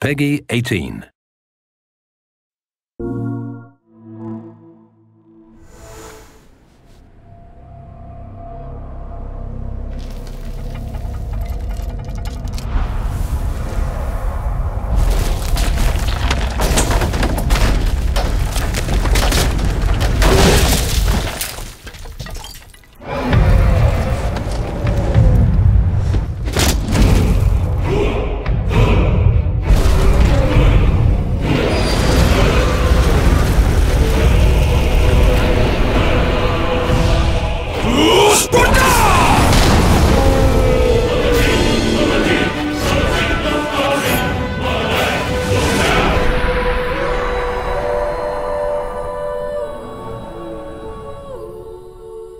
Peggy 18.